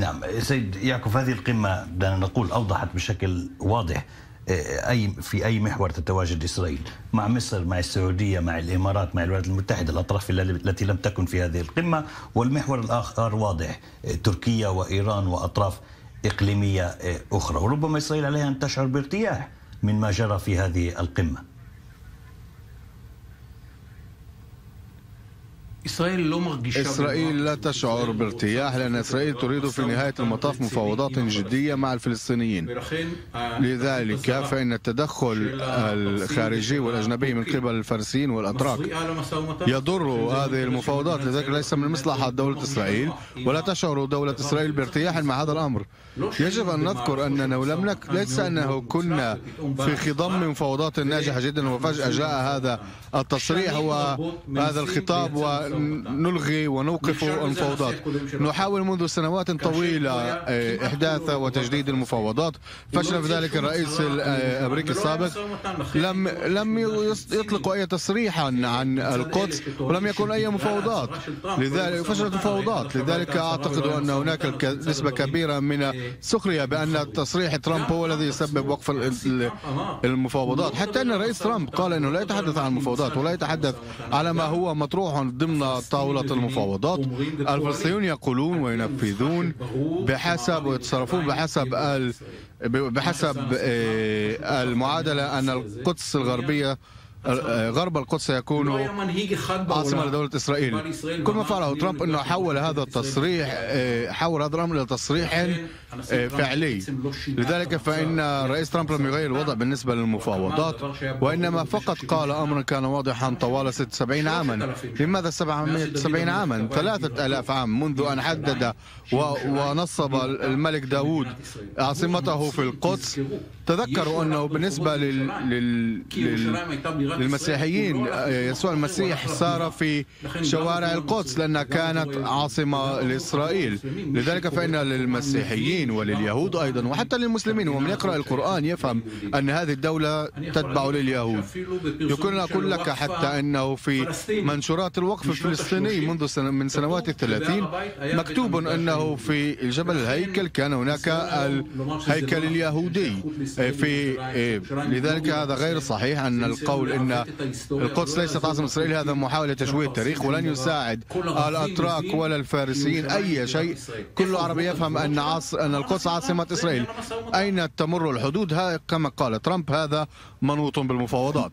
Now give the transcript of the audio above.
نعم. سيد يعقوب هذه القمة بدنا نقول أوضحت بشكل واضح آه، أي في أي محور تتواجد إسرائيل مع مصر مع السعودية مع الإمارات مع الولايات المتحدة الأطراف التي لم تكن في هذه القمة والمحور الآخر واضح آه، تركيا وإيران وأطراف إقليمية آه، أخرى وربما إسرائيل عليها أن تشعر بارتياح من ما جرى في هذه القمة. إسرائيل لا تشعر بارتياح لأن إسرائيل تريد في نهاية المطاف مفاوضات جدية مع الفلسطينيين. لذلك فإن التدخل الخارجي والأجنبي من قبل الفارسيين والأتراك يضر هذه المفاوضات لذلك ليس من مصلحة دولة إسرائيل ولا تشعر دولة إسرائيل بارتياح مع هذا الأمر. يجب أن نذكر أننا لم نك... ليس أنه كنا في خضم مفاوضات ناجحة جدا وفجأة جاء هذا التصريح وهذا الخطاب ونلغي ونوقف المفاوضات. نحاول منذ سنوات طويلة آه، إحداث وتجديد المفاوضات. فشل في ذلك الرئيس الأمريكي السابق. لم لم يطلق أي تصريحا عن القدس ولم يكن أي مفاوضات. لذلك فشلت المفاوضات. لذلك أعتقد أن هناك نسبة كبيرة من السخرية بأن تصريح ترامب هو الذي يسبب وقف المفاوضات. حتى أن الرئيس ترامب قال أنه لا يتحدث عن المفاوضات ولا يتحدث على ما هو مطروح ضمن طاولة المفاوضات. الفلسطينيون يقولون وينفذون بحسب ويتصرفون بحسب بحسب آه، المعادلة أن القدس الغربية غرب القدس سيكون عاصمة لدولة إسرائيل. كل ما فعله ترامب أنه حول هذا التصريح آه، حول هذا الأمر إلى تصريح آه، فعلي. لذلك فإن رئيس ترامب لم يغير الوضع بالنسبة للمفاوضات وإنما فقط قال أمرا كان واضحا طوال 76 عاما. لماذا 770 عاما؟ ثلاثة ألاف عام منذ أن حدد ونصب الملك داود عاصمته في القدس. تذكروا أنه بالنسبة لل... لل... للمسيحيين. يسوع المسيح صار في شوارع القدس لأنها كانت عاصمة لإسرائيل. لذلك فإن للمسيحيين ولليهود أيضا وحتى للمسلمين ومن يقرأ القرآن يفهم أن هذه الدولة تتبع لليهود. يمكن أقول لك حتى أنه في منشورات الوقف الفلسطيني منذ سنة من سنوات الثلاثين مكتوب أنه في الجبل الهيكل كان هناك الهيكل اليهودي. في لذلك هذا غير صحيح أن القول أن القدس ليست عاصمة إسرائيل هذا محاولة تشويه التاريخ ولن يساعد الأتراك ولا الفارسيين أي شيء. كل عربي يفهم أن. أن القدس عاصمة إسرائيل. أين تمر الحدود؟ كما قال ترامب هذا منوط بالمفاوضات.